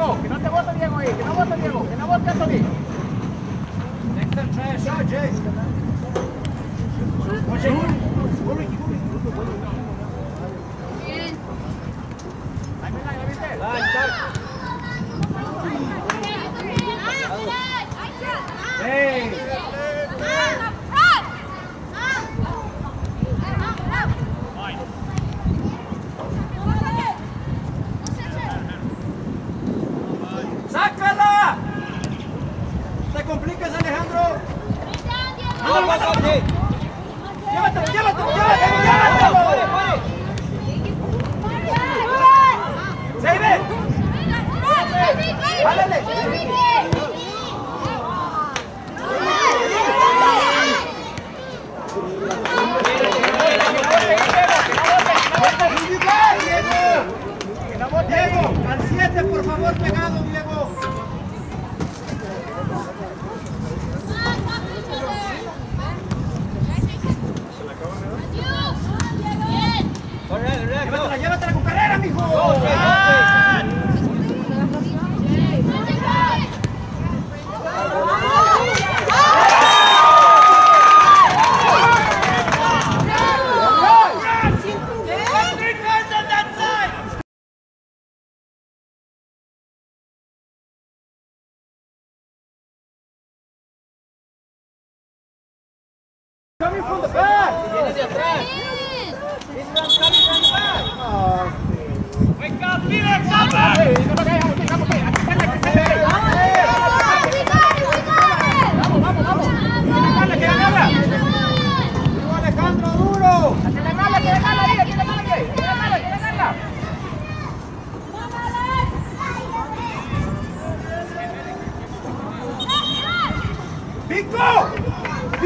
Diego, que no te bote Diego ahí, que no bote Diego, che non bote Anthony. Dexter trash, ah, Jay. Oye, corre, corre, corre.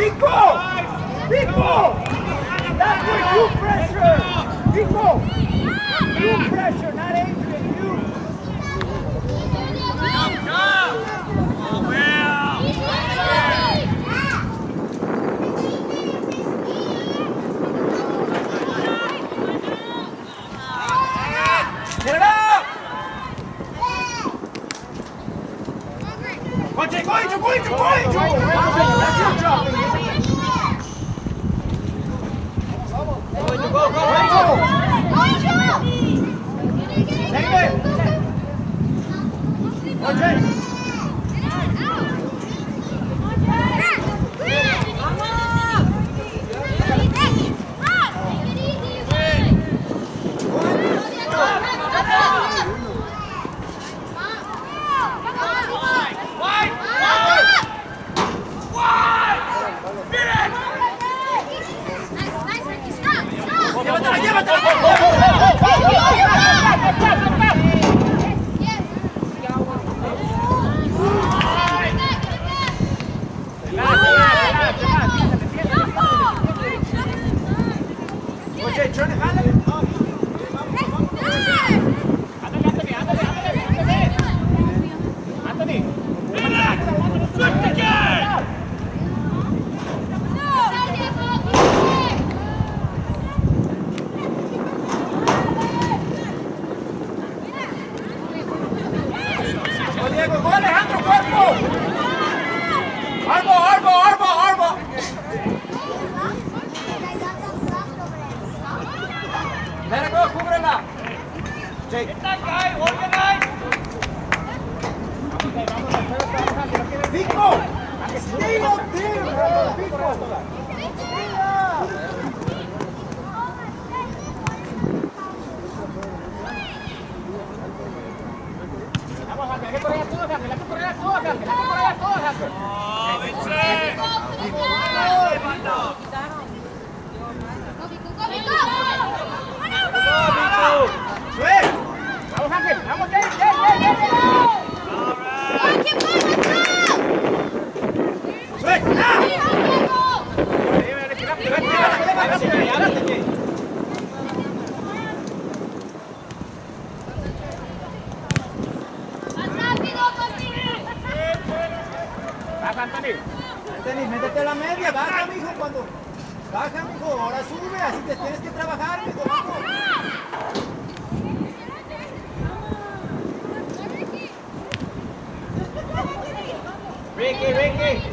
Nico! Nico! That's where you pressure! Nico! You pressure, not Adrian, you! Come, it. 王一博王 oh, ¡Pico! ¡Estilo, tío! ¡Pico! ¡No, Vince! ¡Levanta! Métete a la media, baja, mijo, cuando... Baja, mijo, ahora sube, así te tienes que trabajar, mijo, vamos. Ricky, Ricky.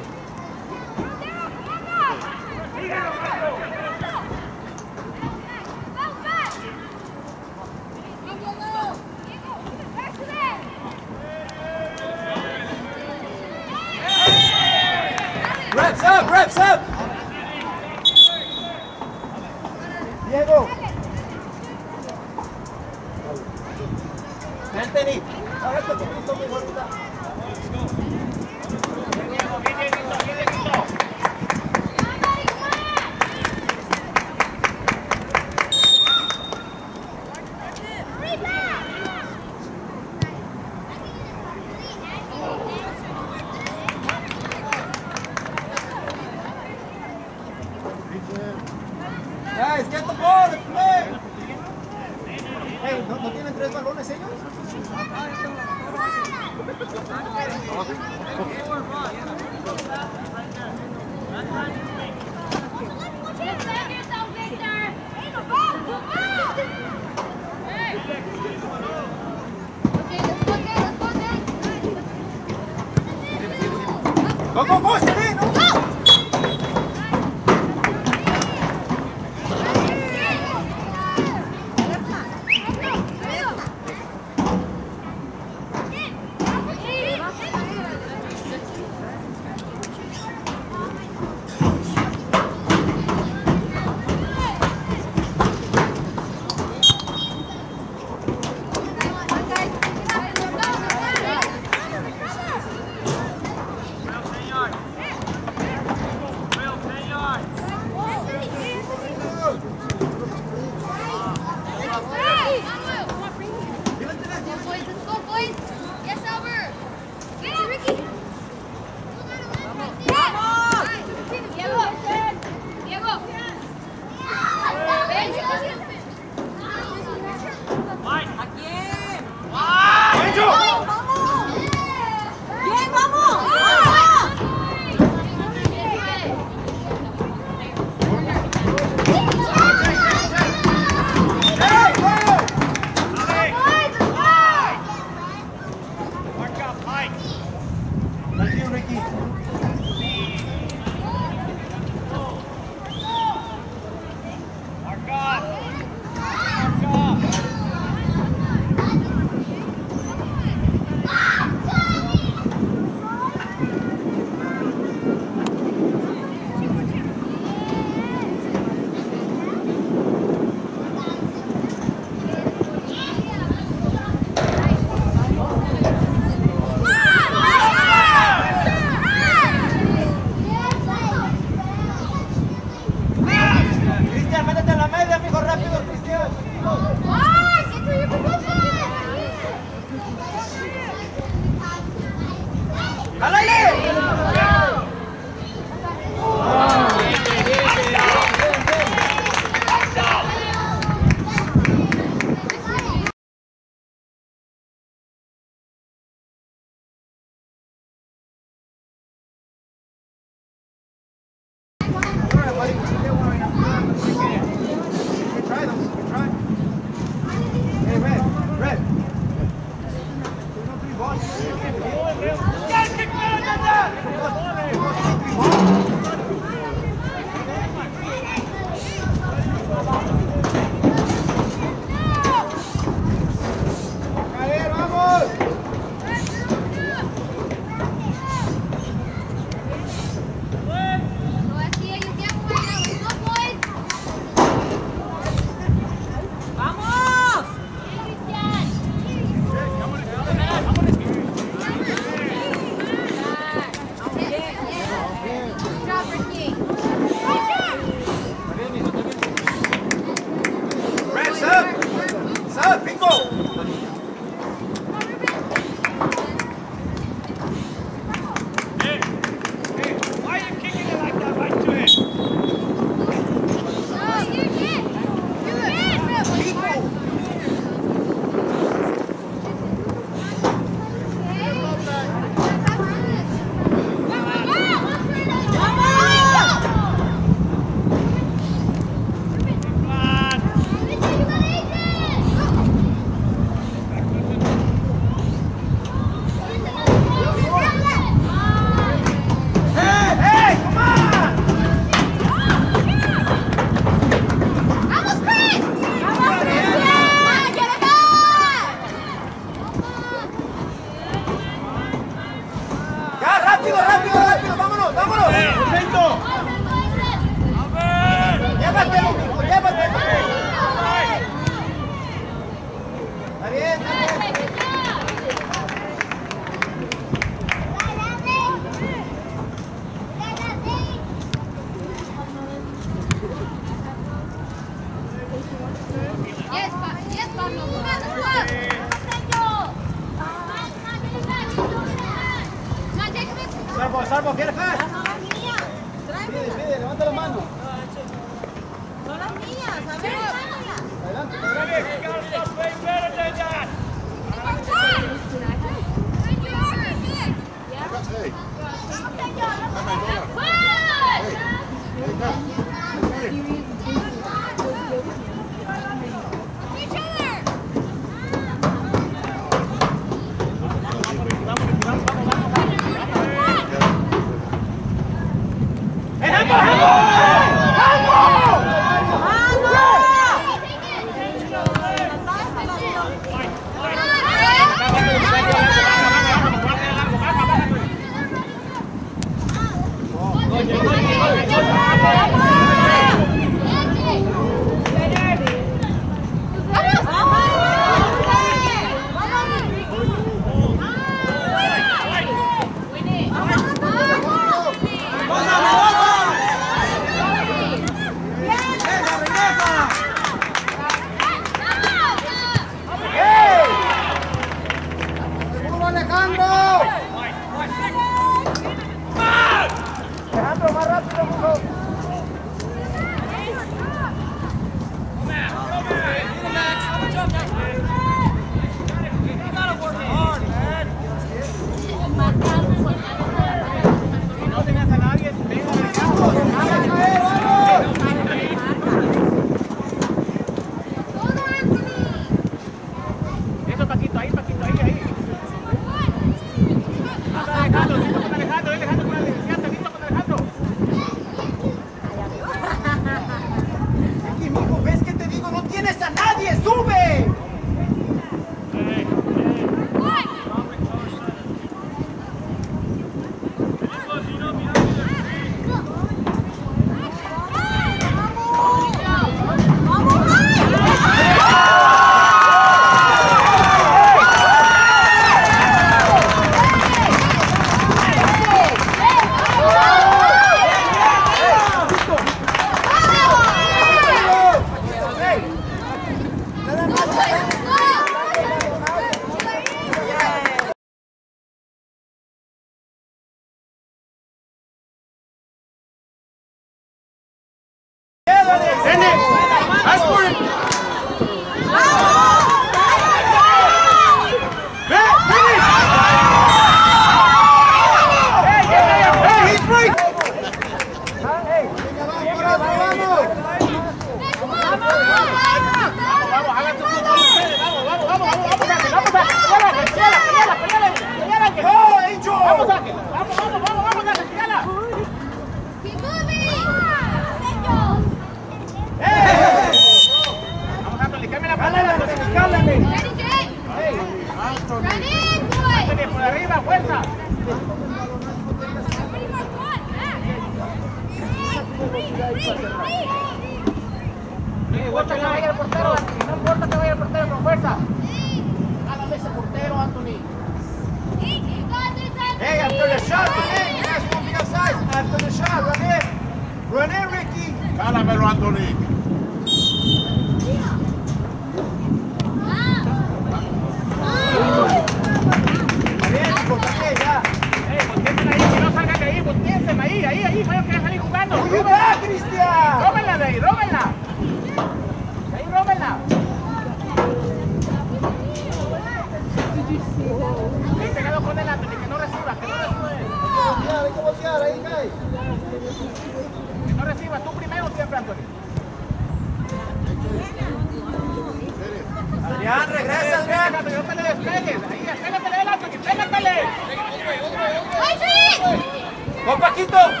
Paquito.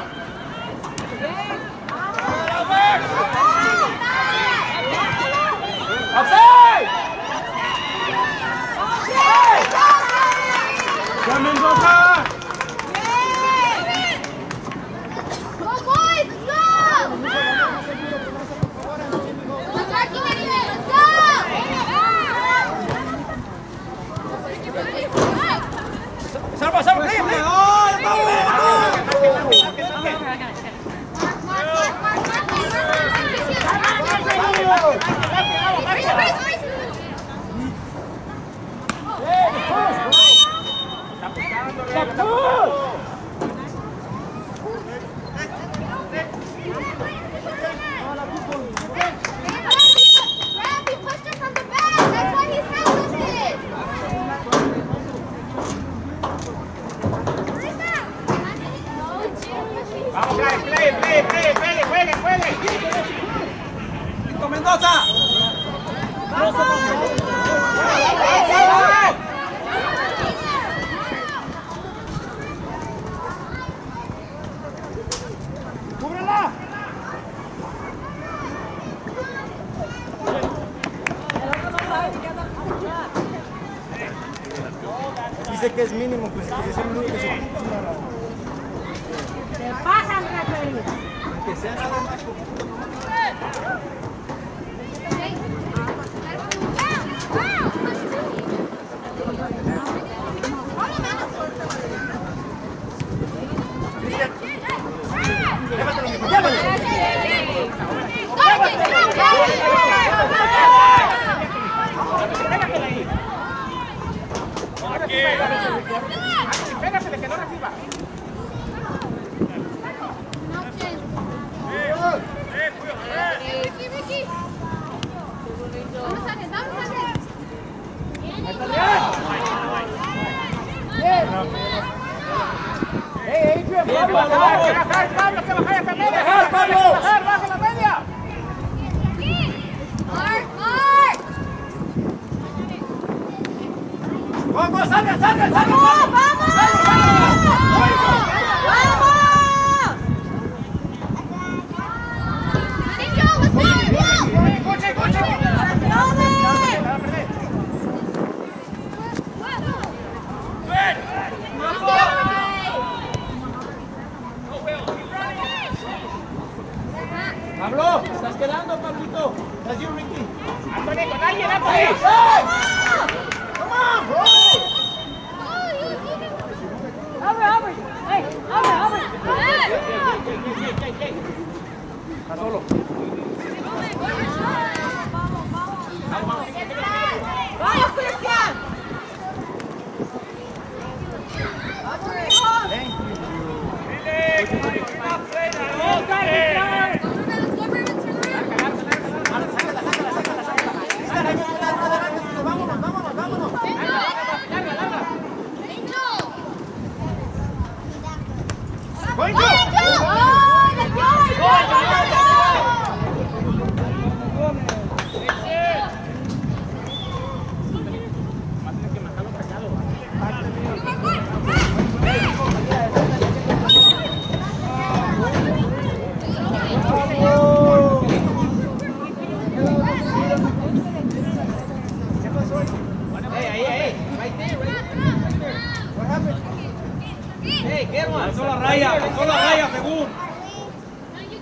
Espérate, que no reciba. ¡Ey, Adrián! ¡Pablo! Bajar baja la ¡Vamos, salgan, salgan, salgan! ¡Vamos, vamos! ¡Vamos, vamos! ¡Vamos! Pablo, estás quedando, Pablito. Estás you, Ricky. ¡Ándale con alguien, ándale! ¡Come on, bro! Solo? Hey, get one. Pasó la raya, pasó la raya, según.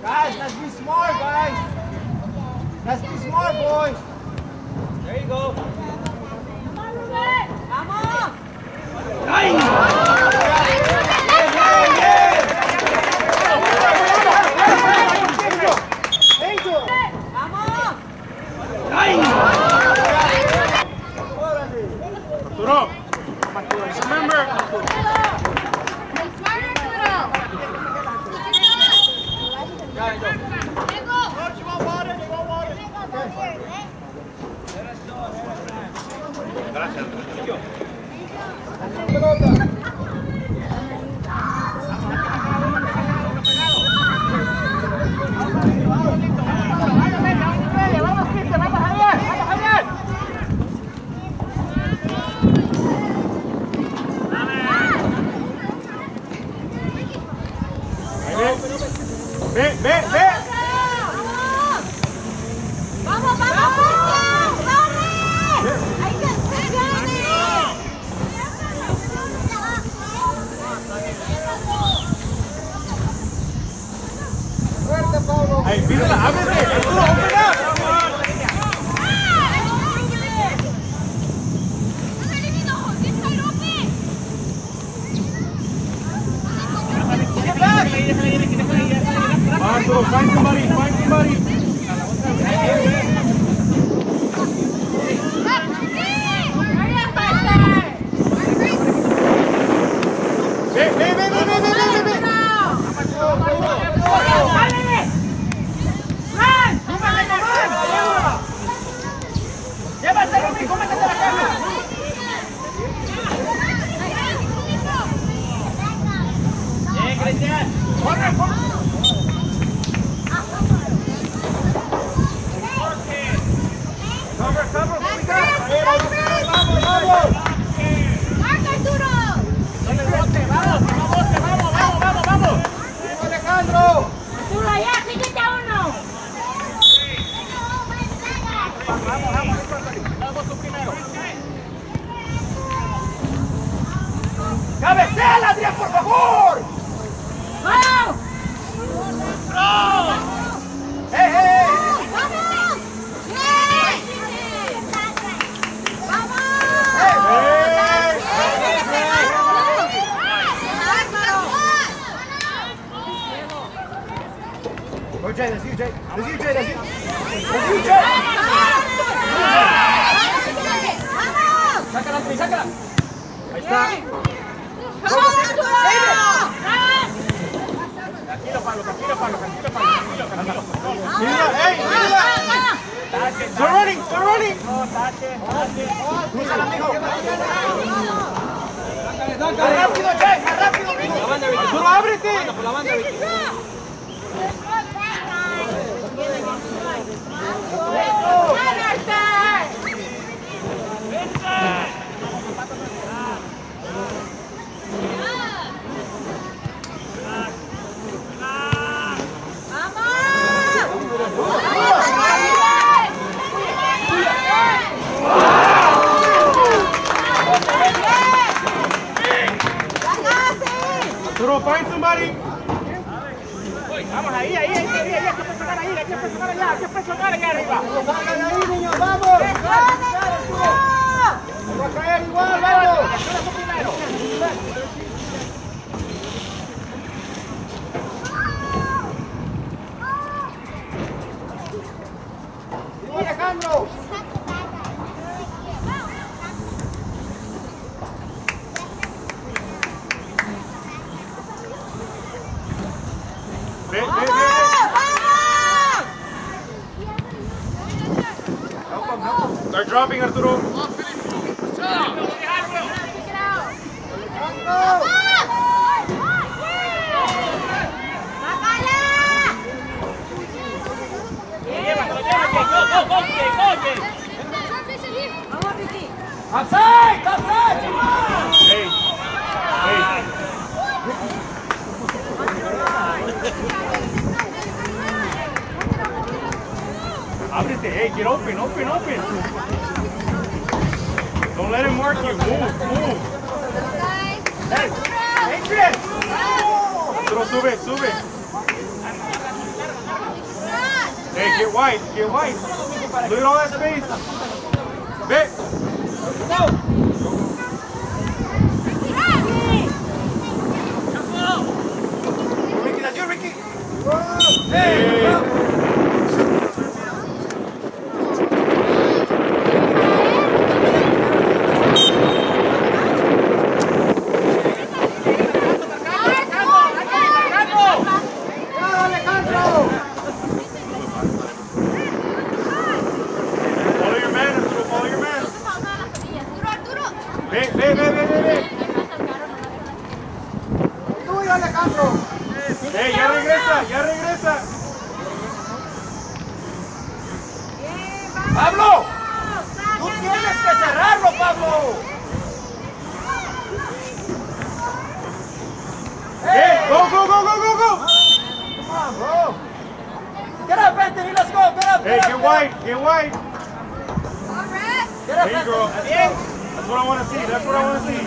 Guys, let's be smart, guys. Let's be smart, boys. There you go. Come on, Robert. Come on. Javier. ve, ve, ve. ¡Vamos, vamos, Cristian! ¡Dale! ¡Hay que hacerle! Fuerte, Pablo. Hey, pídela, ábrete. Arturo, open up. Arturo, find somebody, find somebody. Ve, ve, ve, ve, ve, ve, ve, ve. Llévatelo, mijo, métete a la caja. Bien, Cristian. Corre, corre. Cover, cover, vamos, vamos. ¡Marca, Arturo! Dale el bote, vamos, vamos, bote, vamos, vamos, vamos, vamos. Alejandro. ¡Arturo, allá! ¡Síguete a uno! Vamos, vamos, vamos tú primero. ¡Cabecea, Adrián, por favor! ¡Vamos! ¡Eh, eh! ¡Vamos! ¡Bien! Go, Jay, that's you, Jay. That's you, Jay, that's you. That's you, Jay. Sácala, Anthony, sácala. Ahí está. Tranquilo, Pablo, tranquilo, Pablo, tranquilo, Pablo, tranquilo, tranquilo. Hey, pídela. Tache, Start running, start running. no, tache, tache. Crúzala, mijo. Rápido, Jay, rápido, mijo. Arturo, ábrete. Arturo, find somebody. Vamos ahí, ahí, ahí, ahí, ahí, hay que presionar ahí, hay que presionar allá, hay que allá arriba. Sácala ahí, niños, vamos. Va a caer igual, vamos. white, get white. All right. There you go. That's what I want to see. That's what I want to see.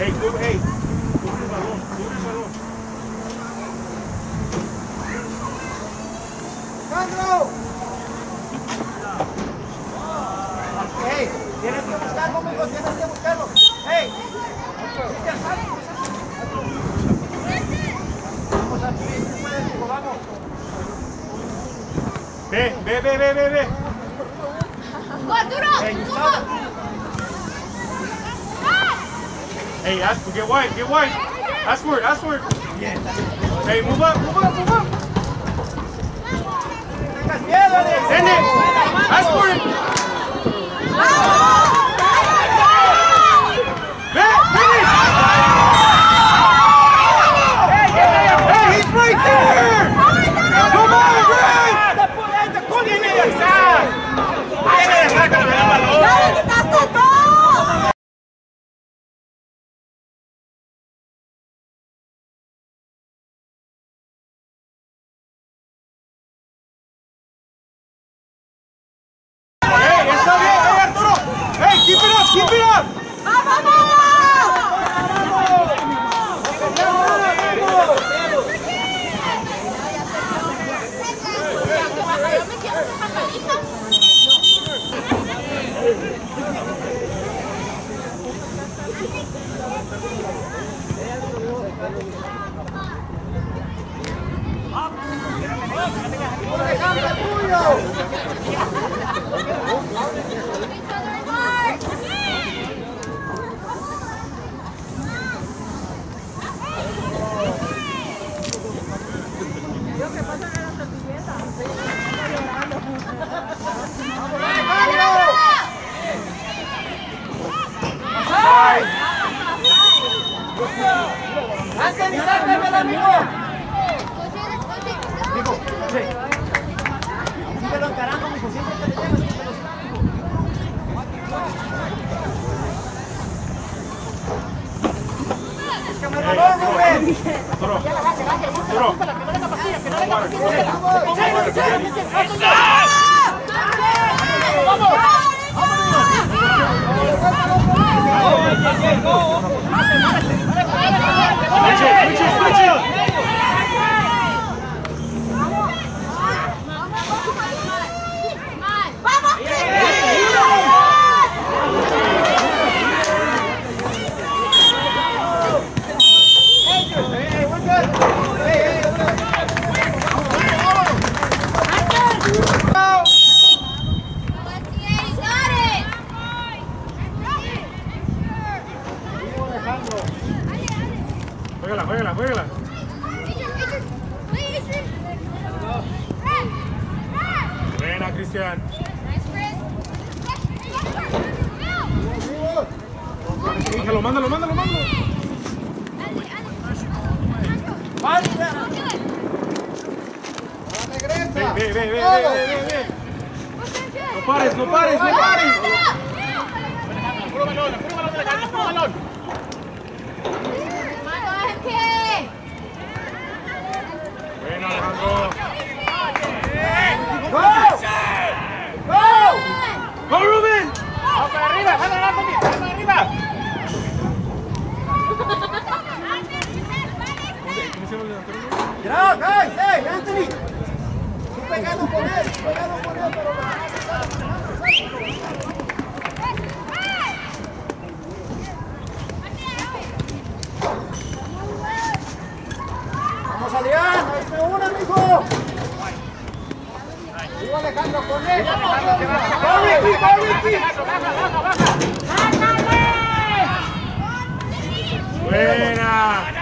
Hey, tú, hey. Cubre el balón, cubre el balón. ¡Sandro! Hey, tienes que buscarlo, amigo, tienes que buscarlo. Hey vamos. Ve, ve, ve, ve, ve, ve. Gol, duro, duro. Hey, that's, get wide, get wide. it word, that's word. Yeah. Hey, move up, move up, move up. Send it. That's word. Oh! cierra el delantero. ¡Grau, guys! ¡Hey, Anthony! Pegando con él, pegando con él, pero... ¡Vamos, Adrián! ¡Ahí me una, mijo! ¡Viva Alejandro con él! ¡Corre, Ricky! ¡Corre, ¡Buena!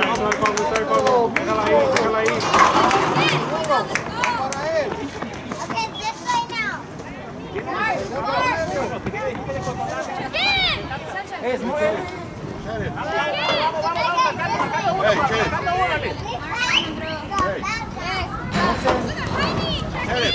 para Pablo, ahí Pablo, ahí Pablo. Okay, this way now. Hey,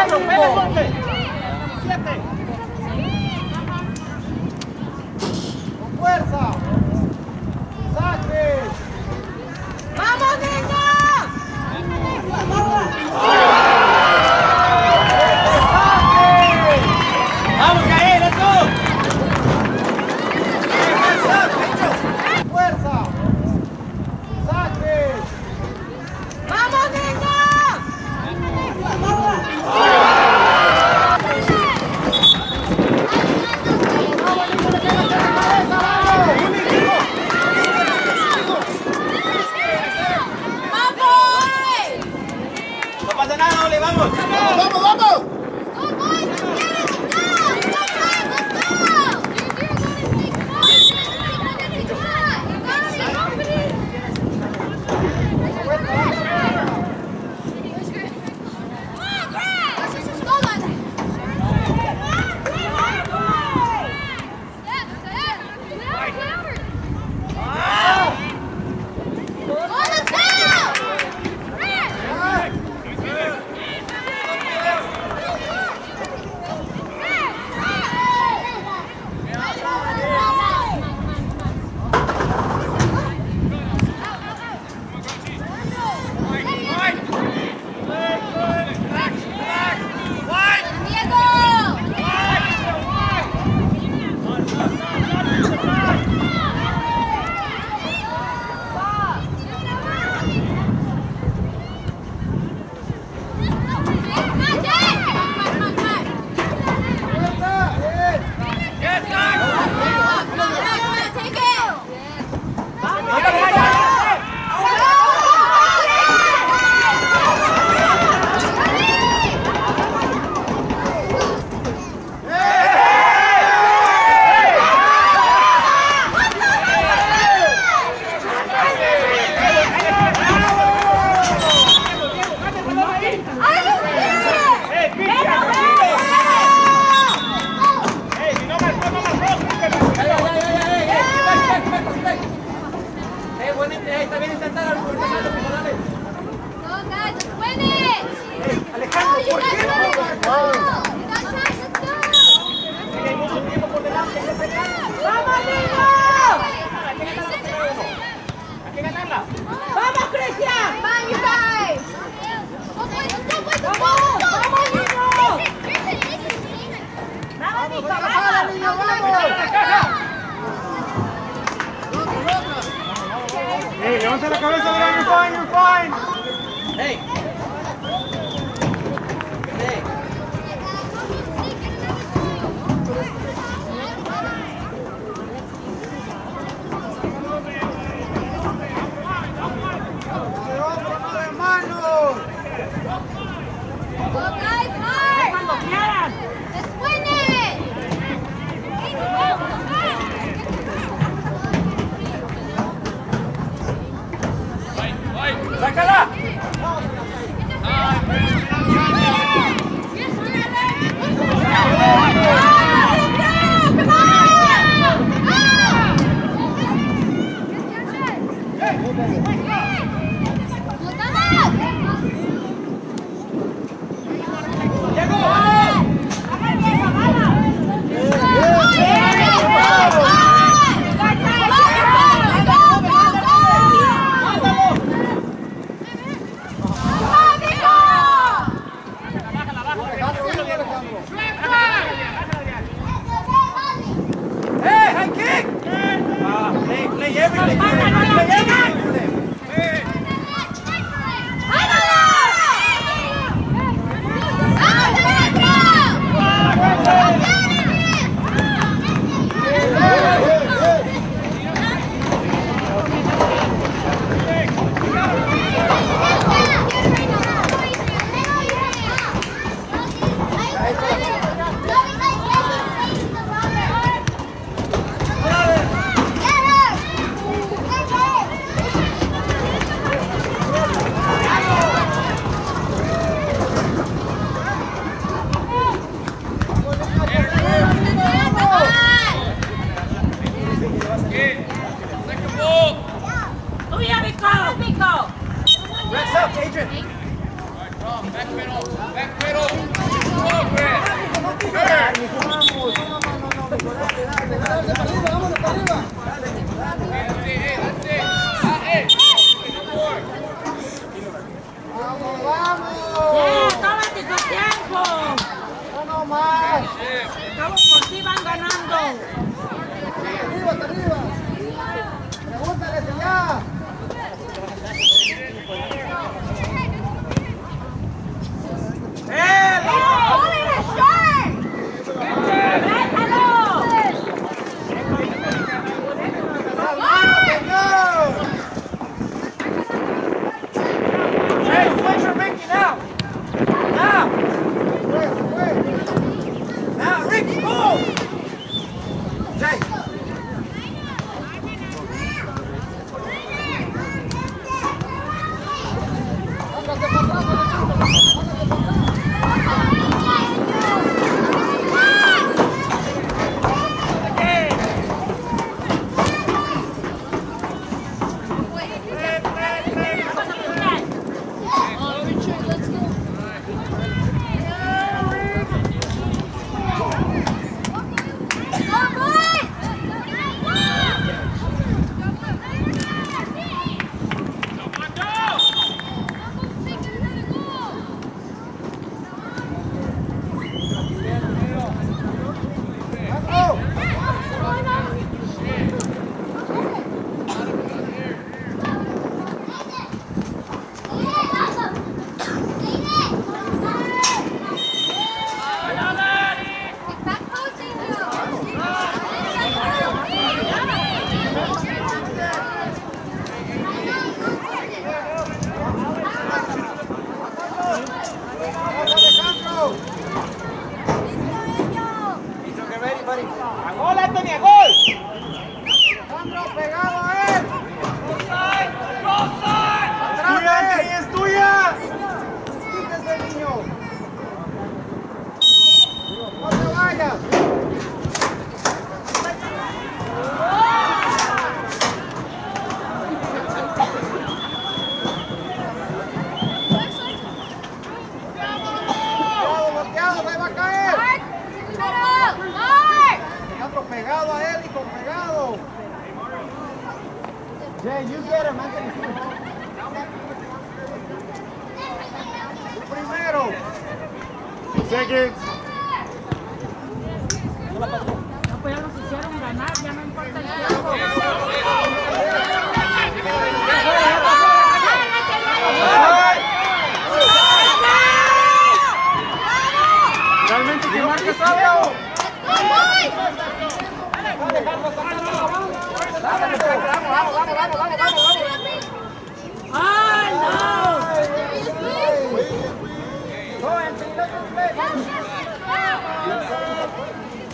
¡Alejandro, pega entonces!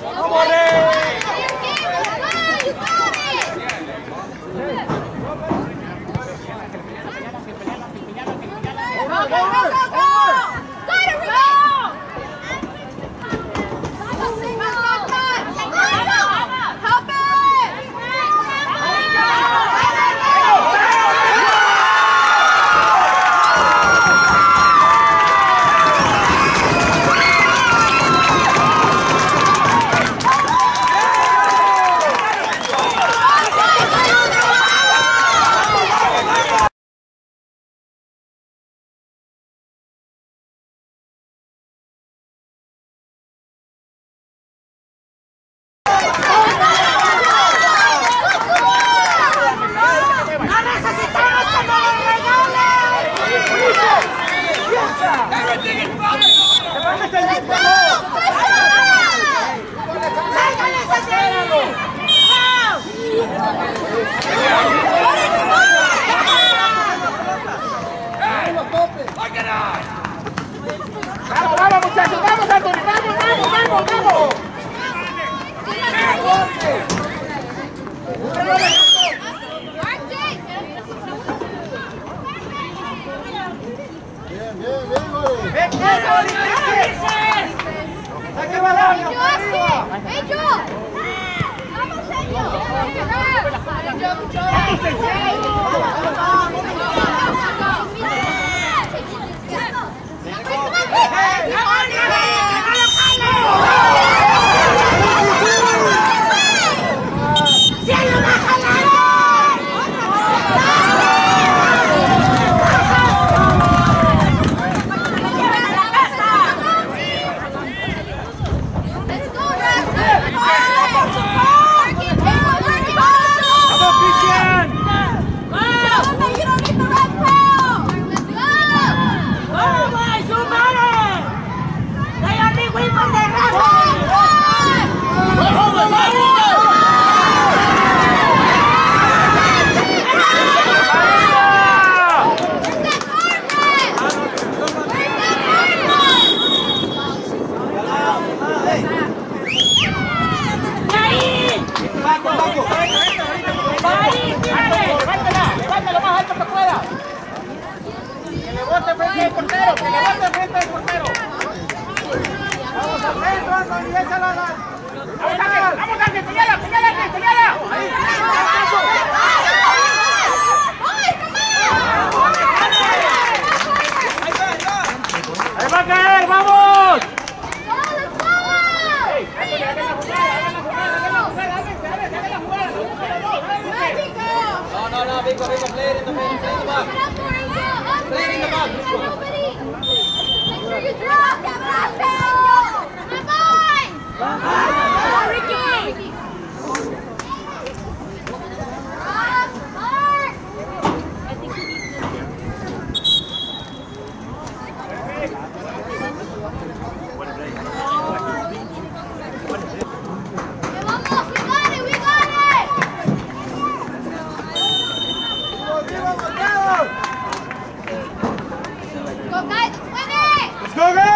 ¡Vamos, Rey! Go guys, let's win it! Let's go guys!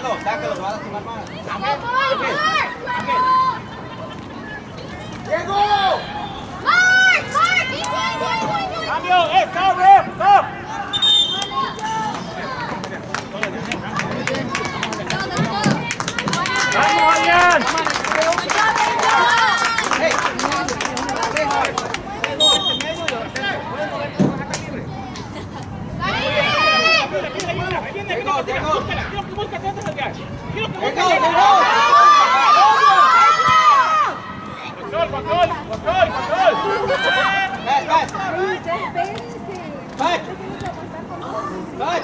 Nano, dákelo, lo vas a tomar más. ¡Amén! ¡Amén! ¡Amén! ¡Diego! ¡Mark! ¡Mark! ¡Voy, voy, voy, voy! ¡Cambio! ¡Eh, stop, ref! ¡Stop! ¡Vamos, Arián! ¡Hey! ¡Hey! ¡Hey! ¡Hey! ¡Hey! ponta contra, Santiago. Giro por contra. Control, control, control, control. Vai, vai. Vai. Vai.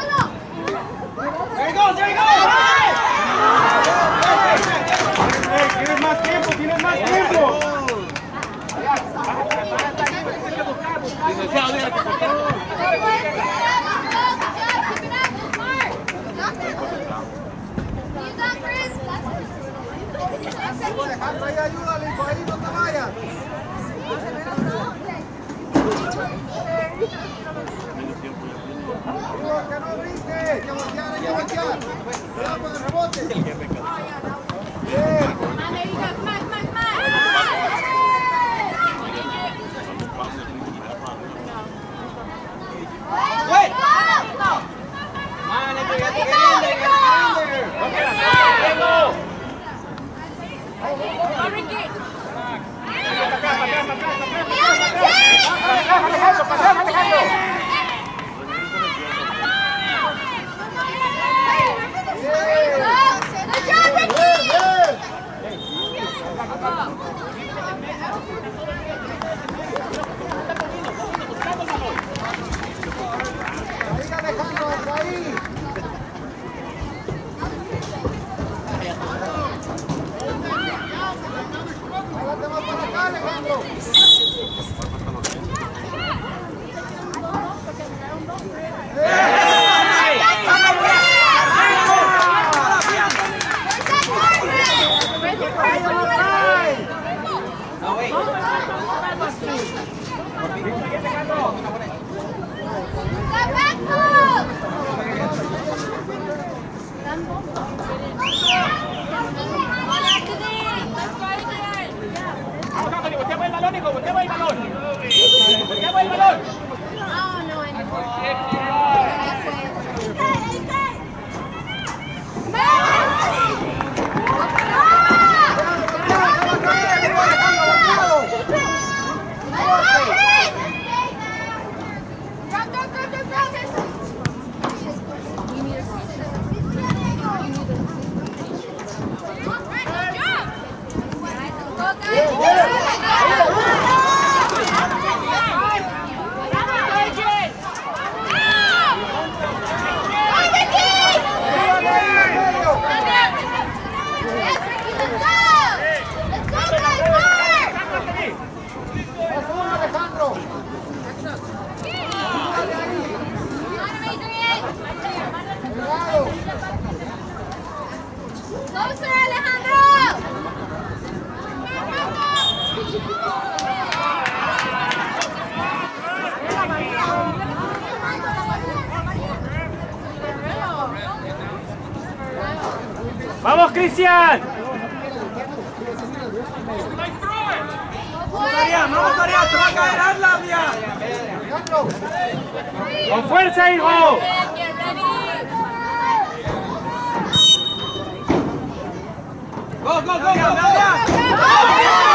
There he goes, there he goes. Tienes más tiempo, tienes más tiempo. Licenciado, dígate, por Alejandro, ahí ayúdale, hijo, ahí no te vayas. que no brinque, que voltear, que voltear. Rebote. atrás, Alejandro, Alejandro. Alejandro. Paco, ¿por el balón? El balón? Cristian! ¡Vamos, Darian! ¡Te va a caer Arlavia! ¡Con fuerza, hijo! ¡Go, go, go! go, go, go.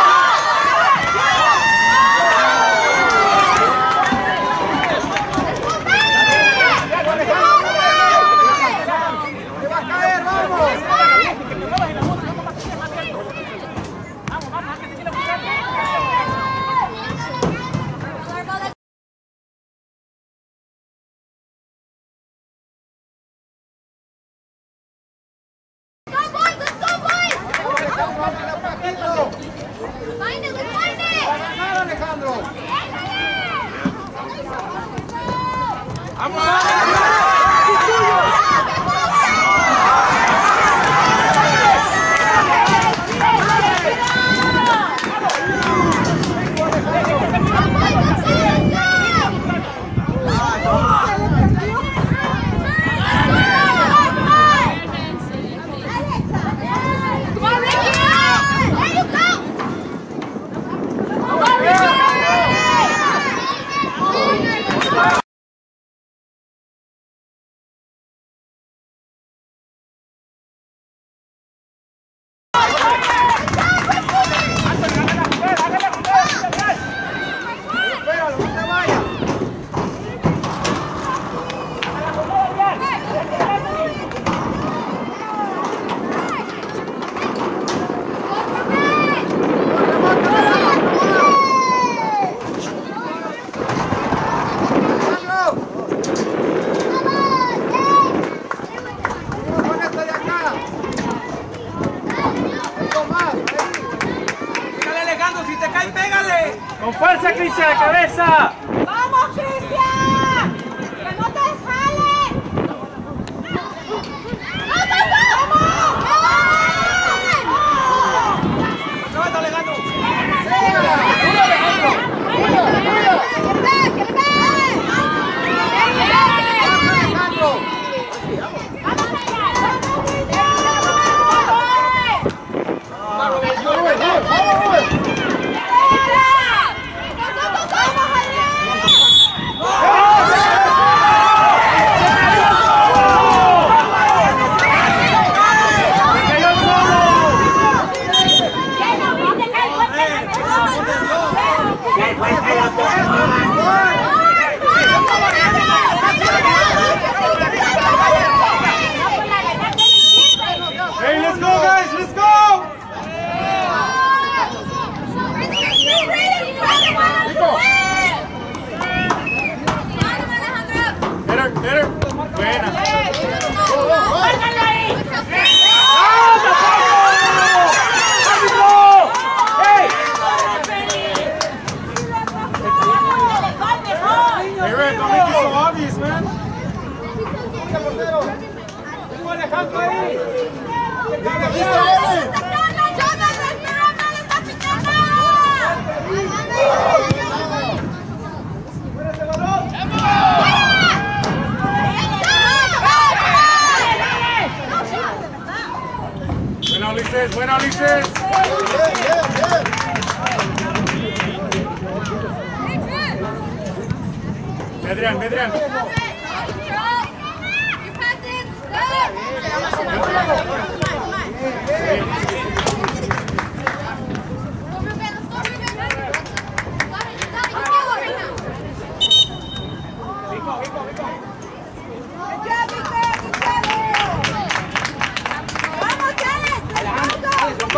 Buena Ulises, buena Ulises.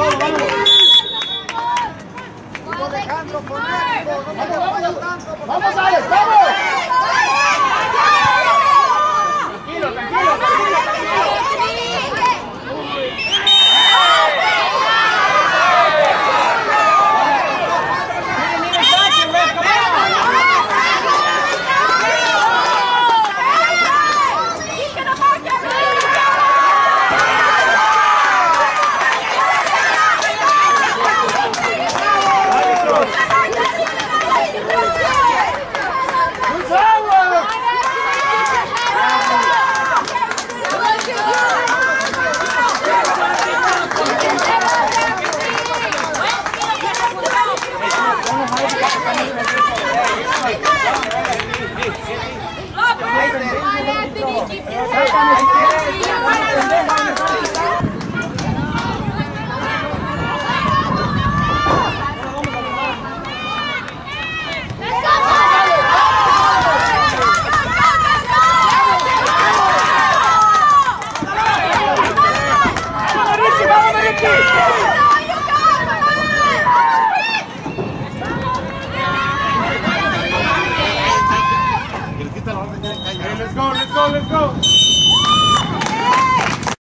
Medrian. Alejandro, no tanto. por. ¡Vamos, Alex! ¡Vamos!